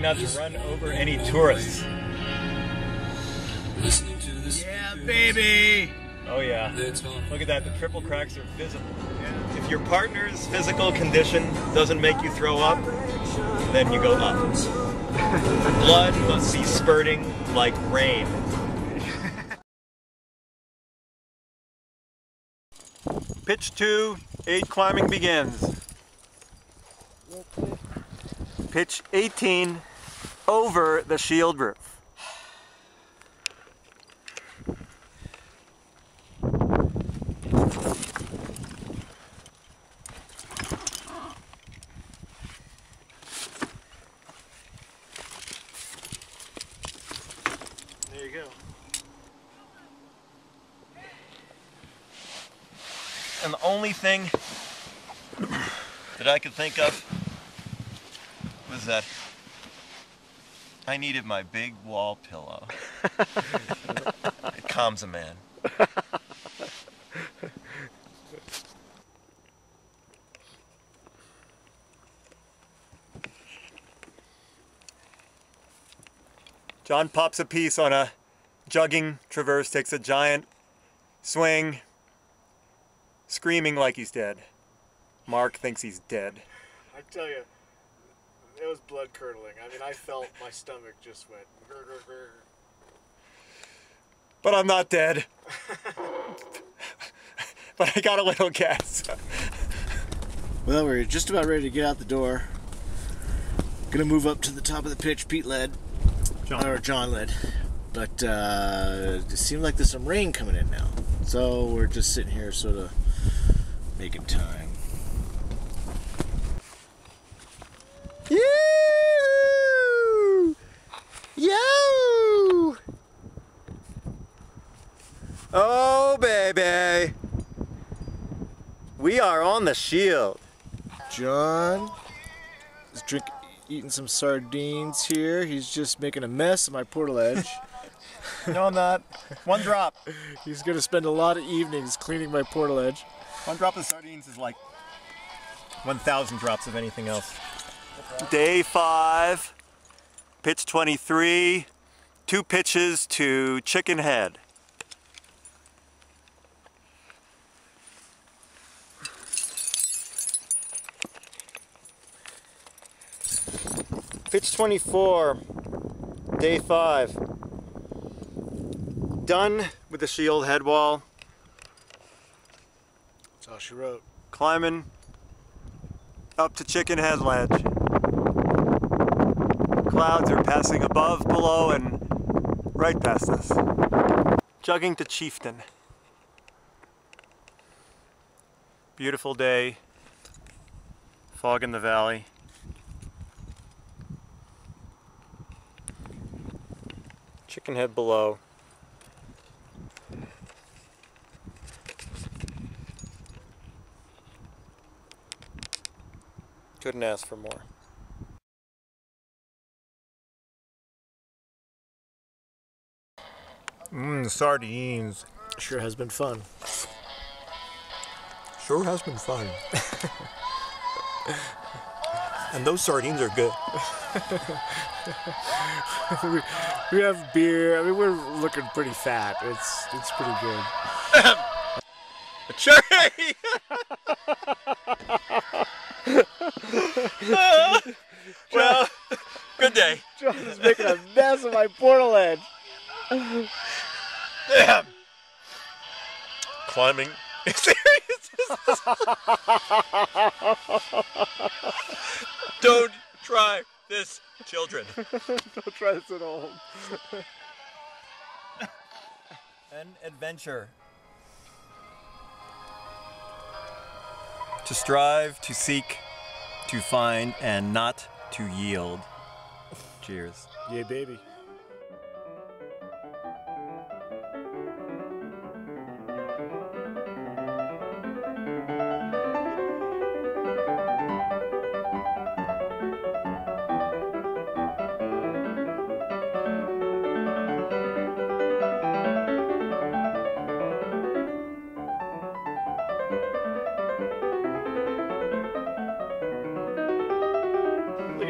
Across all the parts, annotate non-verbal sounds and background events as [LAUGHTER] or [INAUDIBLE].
trying not to run over any tourists. Yeah, baby! Oh yeah. Look at that, the triple cracks are visible. If your partner's physical condition doesn't make you throw up, then you go up. [LAUGHS] Blood must be spurting like rain. Pitch two, eight climbing begins. Pitch 18 over the shield roof. There you go. And the only thing that I could think of was that I needed my big wall pillow. it calms a man. John pops a piece on a jugging traverse, takes a giant swing, screaming like he's dead. Mark thinks he's dead. I tell you, it was blood curdling. I mean, I felt my stomach just went. grr, grr, grr. But I'm not dead. [LAUGHS] but I got a little gas. Well, we're just about ready to get out the door. Gonna move up to the top of the pitch. Pete led, John. or John led, but uh, it seemed like there's some rain coming in now. So we're just sitting here, sort of making time. You! Yo! Oh, baby. We are on the shield. John is drink, eating some sardines here. He's just making a mess of my portaledge. [LAUGHS] No, I'm not. One drop. [LAUGHS] He's gonna spend a lot of evenings cleaning my portaledge. One drop of sardines is like 1,000 drops of anything else. Day five, pitch 23, two pitches to Chicken Head. Pitch 24, day five. Done with the shield head wall. That's all she wrote. climbing up to Chicken Head Ledge. Clouds are passing above, below, and right past us. Jugging to Chieftain. Beautiful day. Fog in the valley. Chicken Head below. Couldn't ask for more. Mmm, sardines. Sure has been fun. Sure has been fun. [LAUGHS] and those sardines are good. [LAUGHS] we, we have beer. I mean, we're looking pretty fat. It's it's pretty good. [LAUGHS] A cherry! well, good day. John is making a mess of my portaledge. Damn. Climbing. [LAUGHS] Don't try this, children. [LAUGHS] Don't try this at all. An adventure. To strive, to seek, to find, and not to yield. Cheers. Yeah, baby.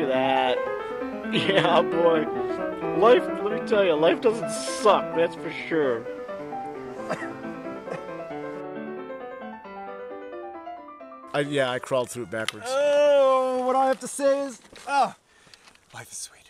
At that. [LAUGHS] Yeah, boy. Life, let me tell you, life doesn't suck, that's for sure. I, yeah, I crawled through it backwards. Oh, what I have to say is, oh, life is sweet.